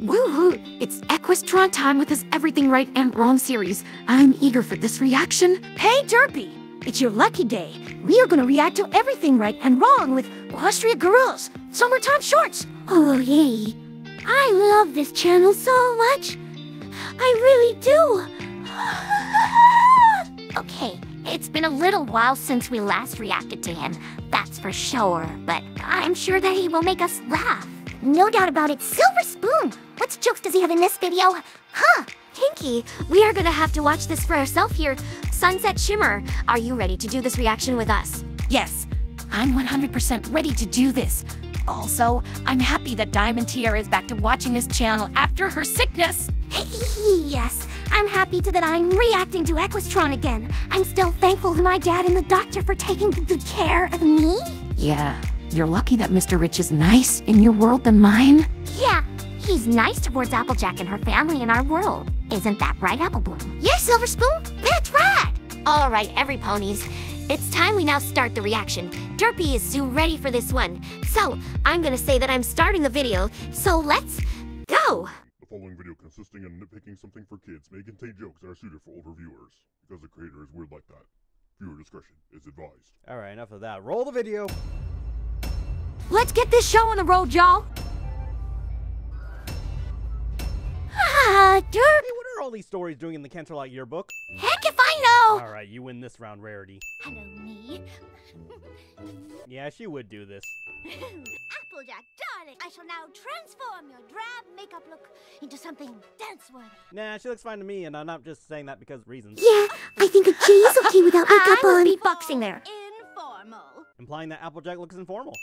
Woohoo! It's Equestron time with his Everything Right and Wrong series. I'm eager for this reaction. Hey, Derpy! It's your lucky day. We are gonna react to everything right and wrong with Equestria Girls, Summertime Shorts. Oh, yay. I love this channel so much. I really do. okay, it's been a little while since we last reacted to him, that's for sure, but I'm sure that he will make us laugh. No doubt about it. Silver Spoon! What jokes does he have in this video? Huh? Pinkie, we are gonna have to watch this for ourselves here. Sunset Shimmer, are you ready to do this reaction with us? Yes, I'm 100% ready to do this. Also, I'm happy that Diamond Tiara is back to watching this channel after her sickness. yes, I'm happy to that I'm reacting to Equestron again. I'm still thankful to my dad and the doctor for taking good care of me. Yeah, you're lucky that Mr. Rich is nice in your world than mine. Yeah, he's nice towards Applejack and her family in our world. Isn't that right, Apple Bloom? Yes, Silver Spoon, that's right! All right, every ponies. It's time we now start the reaction. Derpy is so ready for this one. So, I'm gonna say that I'm starting the video, so let's go! The following video consisting of nitpicking something for kids may contain jokes that are suited for older viewers, because the creator is weird like that. Viewer discretion is advised. Alright, enough of that. Roll the video. Let's get this show on the road, y'all. Derp! Hey, what are all these stories doing in the Canterlot yearbook? Heck if I know! Alright, you win this round, Rarity. Hello, me. Yeah, she would do this. Applejack, darling, I shall now transform your drab makeup look into something dance-worthy. Nah, she looks fine to me, and I'm not just saying that because of reasons. Yeah, I think a G is okay without makeup I on. beatboxing there. Informal. Implying that Applejack looks informal.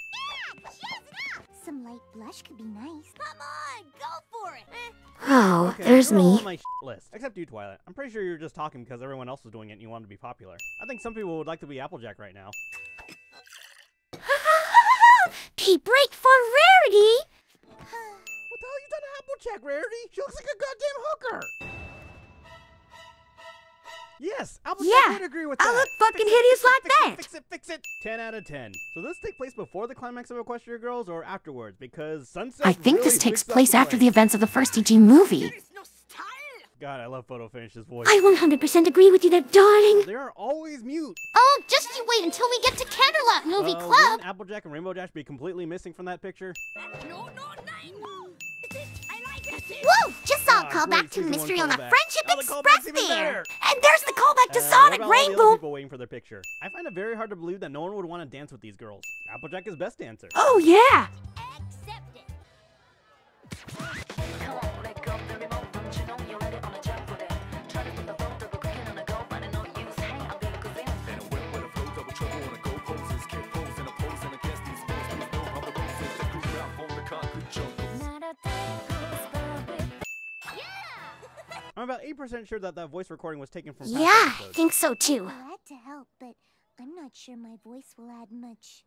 Some light blush could be nice. Come on, go for it. Eh. Oh, Okay, there's me. on my list. Except you, Twilight. I'm pretty sure you're just talking because everyone else was doing it and you wanted to be popular. I think some people would like to be Applejack right now. He break for rarity. What the hell you done to Applejack, Rarity? She looks like a goddamn hooker! Yes, Applejack Yeah, would agree with that. I look fucking Fix hideous it, like fix it, that. Fix it, fix it. 10 out of 10. So does this take place before the climax of Equestria Girls or afterwards? Because Sunset I think really this takes place after the events of the first EG movie. God, I love Photo Finish's voice. I 100% agree with you there, darling. They are always mute. Oh, just you wait until we get to Canterlot Movie Uh, Club. wouldn't Applejack and Rainbow Dash be completely missing from that picture? Whoa, just saw a Ah, callback great to Mystery on the. Friendship Oh, the Express there. And there's the callback to Uh, Sonic about all the other Rainbow. people waiting for their picture? I find it very hard to believe that no one would want to dance with these girls. Applejack is best dancer. Oh, yeah. I'm about 8% sure that that voice recording was taken from past Yeah, I think so too. Glad to help, but I'm not sure my voice will add much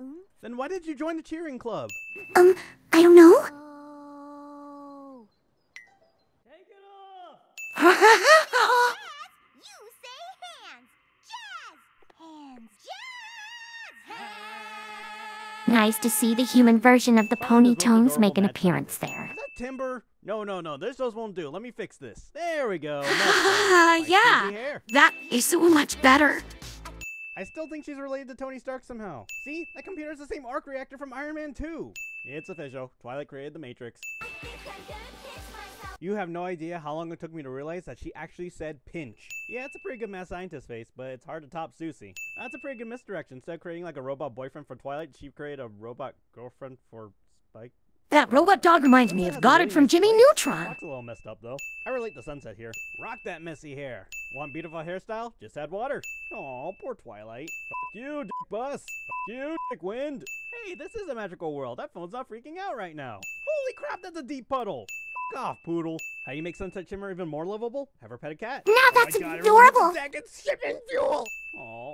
oomph. Then why did you join the cheering club? Um, I don't know. Oh. Take it off! You say hands! Jazz! Hands! Jazz! Hands! Nice to see the human version of the pony as what the tones make an appearance there. Is timber? No, no, no. This just won't do. Let me fix this. There we go. Ah, yeah. That is so much better. I still think she's related to Tony Stark somehow. See? That computer's the same arc reactor from Iron Man 2. It's official. Twilight created the Matrix. You have no idea how long it took me to realize that she actually said pinch. Yeah, it's a pretty good mad scientist face, but it's hard to top Susie. That's a pretty good misdirection. Instead of creating like a robot boyfriend for Twilight, she created a robot girlfriend for Spike. That robot dog reminds me of Goddard from Jimmy Neutron. Looks a little messed up though. I relate to Sunset here. Rock that messy hair. Want beautiful hairstyle? Just add water. Aw, poor Twilight. Fuck you, Dick Bus. Fuck you, Dick Wind. Hey, this is a magical world. That phone's not freaking out right now. Holy crap, that's a deep puddle. Fuck off, Poodle. How you make Sunset Shimmer even more lovable? Have her pet a cat. Now Oh that's God, adorable. hits a deck, it's shipping fuel.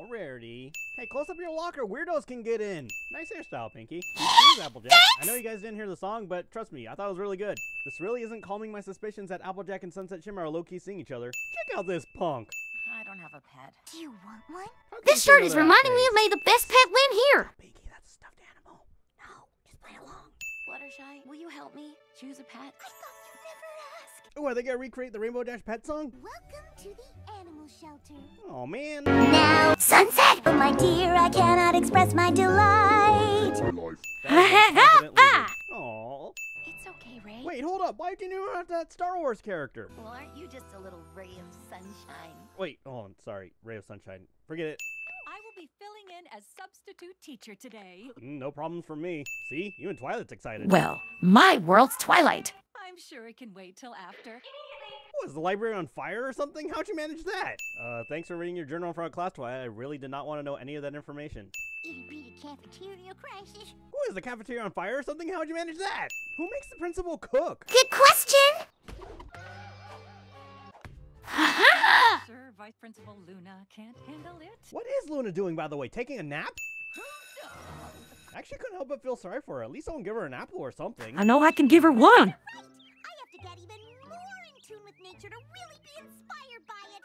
Aw, Rarity. Hey, close up your locker. Weirdos can get in. Nice hairstyle, Pinkie. Cheers, Applejack. I know you guys didn't hear the song, but trust me, I thought it was really good. This really isn't calming my suspicions that Applejack and Sunset Shimmer are low-key seeing each other. Check out this punk. I don't have a pet. Do you want one? How This shirt is that reminding me of May the Best Pet win here. Pinkie, that's a stuffed animal. No, just play along. Fluttershy, will you help me choose a pet? I thought you'd never ask. Oh, are they gonna recreate the Rainbow Dash pet song? Welcome to the animal shelter. Oh man. Now, Sunset! oh my dear, I cannot express my delight. My life. Aww. It's okay, Ray. Wait, hold up. Why didn't you have that Star Wars character? Well, aren't you just a little ray of sunshine? Wait, hold on. Sorry. Ray of Sunshine. Forget it. I will be filling in as substitute teacher today. Mm, No problems for me. See? Even Twilight's excited. Well, my world's Twilight. I'm sure it can wait till after. Was the library on fire or something? How'd you manage that? Uh, thanks for reading your journal in front of class, Twilight. I really did not want to know any of that information. Itty bitty cafeteria crashes. What, is the cafeteria on fire or something? How'd you manage that? Who makes the principal cook? Good question! Sir, Vice Principal Luna can't handle it. What is Luna doing, by the way? Taking a nap? Actually, couldn't help but feel sorry for her. At least I will give her an apple or something. I know I can give her one. I have to get even more in tune with nature to really be inspired by it.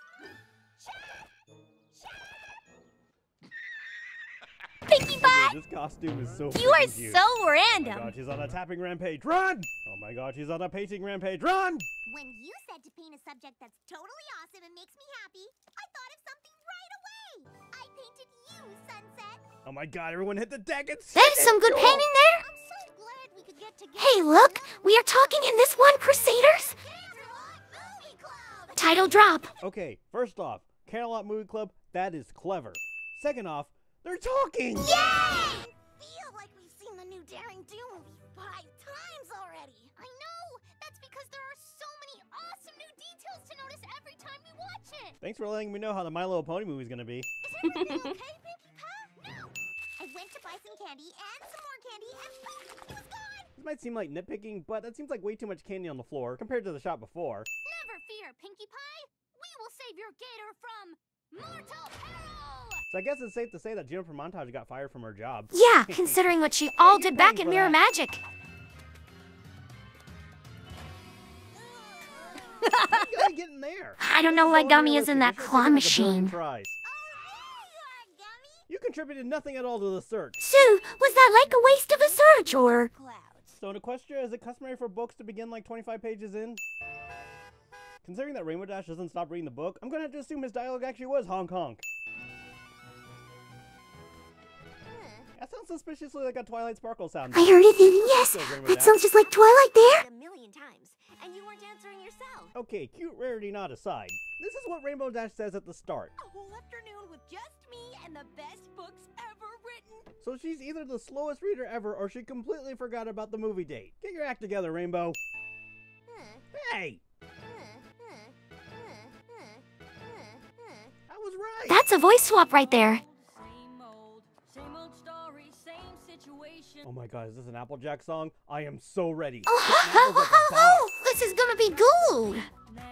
Pinkie Pie, This costume is so you are freaking cute. so Oh my random. god, she's on a tapping rampage. Run! Oh my god, she's on a painting rampage. Run! When you said to paint a subject that's totally awesome and makes me happy, I thought of something right away. I painted you, Sunset. Oh my god, everyone hit the deck. It's That is some good painting there! I'm so glad we could get together. Hey, look! We are talking in this one, Crusaders! Movie. Title drop! Okay, first off, Canterlot Movie Club, that is clever. Second off, they're talking! Yay! I Feel like we've seen the new Daring Do movie five times already. I know. That's because there are so many awesome new details to notice every time we watch it. Thanks for letting me know how the My Little Pony movie's gonna be. Is everything okay, Pinkie Pie? No. I went to buy some candy and some more candy, and This might seem like nitpicking, but that seems like way too much candy on the floor compared to the shot before. Never fear, Pinkie Pie. We will save your gator from mortal peril. So I guess it's safe to say that Juniper Montage got fired from her job. Yeah, considering what she all did back paying in Mirror that? Magic. How you get in there? I don't know why Gummy is in that claw machine. Tries. Oh, there you. You contributed nothing at all to the search. Sue, was that like a waste of a search, or... Clouds. So in Equestria, is it customary for books to begin like 25 pages in? Considering that Rainbow Dash doesn't stop reading the book, I'm gonna have to assume his dialogue actually was honk honk. That sounds suspiciously like a Twilight Sparkle sound. I heard it in yes! Still That sounds just like Twilight there! A million times, and you weren't answering yourself. Okay, cute rarity not aside. This is what Rainbow Dash says at the start. A whole afternoon with just me and the best books ever written. So she's either the slowest reader ever or she completely forgot about the movie date. Get your act together, Rainbow. Huh, Hey, huh, huh. I was right. That's a voice swap right there. Oh my god, is this an Applejack song? I am so ready. Oh, Getting ho, apples ho, ho, ho! This is gonna be good! Now,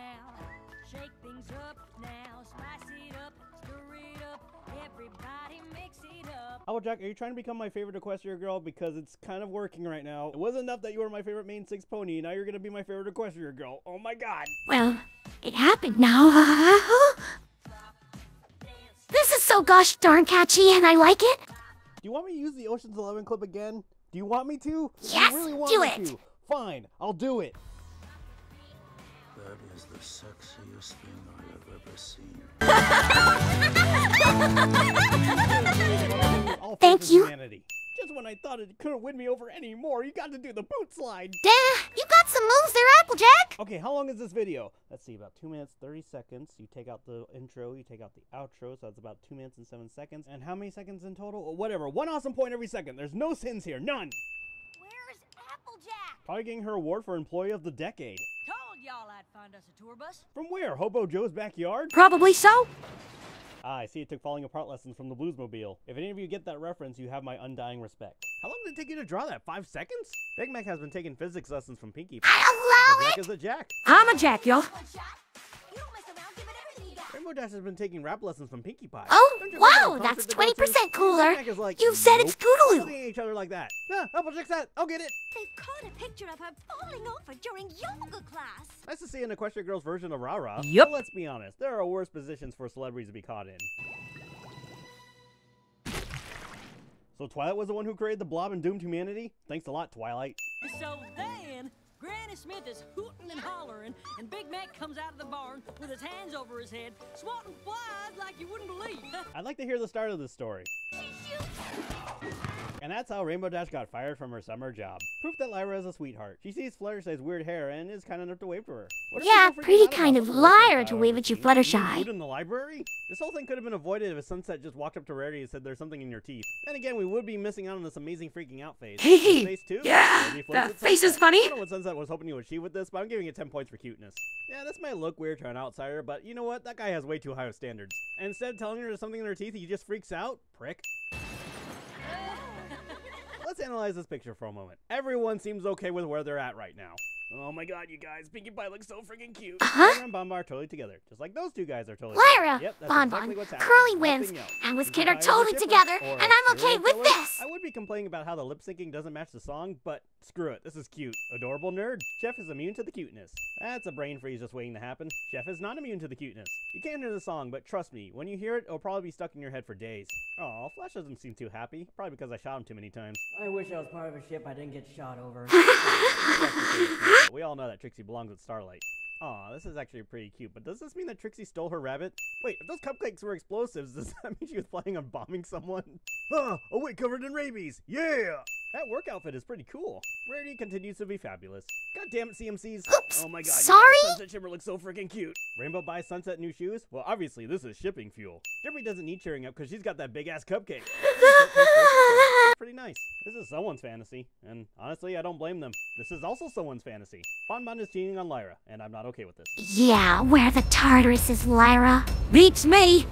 shake things up. Now, spice it up, stir it up. Everybody mix it up. Applejack, are you trying to become my favorite Equestria girl? Because it's kind of working right now. It wasn't enough that you were my favorite main six pony. Now you're gonna be my favorite Equestria girl. Oh my god. Well, it happened now. This is so gosh darn catchy, and I like it. Do you want me to use the Ocean's Eleven clip again? Do you want me to? Yes, you really want do me it. To? Fine, I'll do it. That is the sexiest thing I have ever seen. Thank faith in you. Humanity. Just when I thought it couldn't win me over anymore, you got to do the boot slide. Duh, you got some moves there, Applejack. Okay, how long is this video? Let's see, about 2 minutes 30 seconds. You take out the intro, you take out the outro, so that's about 2 minutes and 7 seconds. And how many seconds in total? Or whatever, one awesome point every second. There's no sins here, none. Where's Applejack? Probably getting her award for Employee of the Decade. Told y'all I'd find us a tour bus. From where? Hobo Joe's backyard? Probably so. Ah, I see it took falling apart lessons from the Bluesmobile. If any of you get that reference, you have my undying respect. How long did it take you to draw that? Five seconds? Big Mac has been taking physics lessons from Pinkie. I Jack love it. is a Jack. I'm a Jack, y'all. One shot. You don't mess around. Give it everything you got. Rainbow Dash has been taking rap lessons from Pinkie Pie. Oh, Don't wow, that's concert they go to? 20% cooler. Big Mac is like, You said it's nope. Scootaloo. Looking at each other like that. Ah, Applejack's that. I'll get it. They've caught a picture of her falling over during yoga class. Nice to see an Equestria Girls version of Rara. Rah. Yup. But let's be honest, there are worse positions for celebrities to be caught in. So Twilight was the one who created the blob and doomed humanity? Thanks a lot, Twilight. So then, Granny Smith is hooting and hollering, and Big Mac comes out of the barn with his hands over his head, swatting flies like you wouldn't believe. I'd like to hear the start of this story. And that's how Rainbow Dash got fired from her summer job. Proof that Lyra is a sweetheart. She sees Fluttershy's weird hair and is kind enough to wave to her. Yeah, pretty kind of Lyra to wave at you? Fluttershy. Food in the library? This whole thing could have been avoided if Sunset just walked up to Rarity and said there's something in your teeth. And again, we would be missing out on this amazing freaking out phase. Hey, face too? yeah, that face is funny. I don't know what Sunset was hoping to achieve with this, but I'm giving it 10 points for cuteness. Yeah, this might look weird to an outsider, but you know what? That guy has way too high of standards. And instead of telling her there's something in her teeth, he just freaks out. Prick. Let's analyze this picture for a moment. Everyone seems okay with where they're at right now. Oh my god, you guys, Pinkie Pie looks so freaking cute. Uh-huh. Lyra and Bon Bon are totally together, just like those two guys are totally Lyra, together. Yep, that's Bon exactly Bon, what's happening. Curly wins, Nothing else. and Wiz Pinkie Kid are totally together, and I'm okay with killer. this. I would be complaining about how the lip syncing doesn't match the song, but screw it, this is cute. Adorable nerd. Jeff is immune to the cuteness. That's a brain freeze just waiting to happen. Jeff is not immune to the cuteness. You can't hear the song, but trust me, when you hear it, it'll probably be stuck in your head for days. Aw, Flash doesn't seem too happy. Probably because I shot him too many times. I wish I was part of a ship I didn't get shot over. We all know that Trixie belongs with Starlight. Aw, this is actually pretty cute, but does this mean that Trixie stole her rabbit? Wait, if those cupcakes were explosives, does that mean she was planning on bombing someone? Ah, a wig covered in rabies! Yeah! That work outfit is pretty cool. Rarity continues to be fabulous. God damn it, CMCs! Oops, oh my god, sorry? Sunset Shimmer looks so freaking cute. Rainbow buys Sunset new shoes? Well, obviously, this is shipping fuel. Derpy doesn't need cheering up because she's got that big ass cupcake. pretty nice. This is someone's fantasy, and honestly, I don't blame them. This is also someone's fantasy. Bon Bon is cheating on Lyra, and I'm not okay with this. Yeah, where the Tartarus is Lyra. Beats me.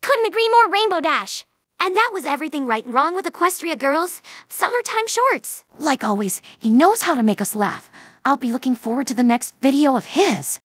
Couldn't agree more, Rainbow Dash. And that was everything right and wrong with Equestria Girls. Summertime shorts. Like always, he knows how to make us laugh. I'll be looking forward to the next video of his.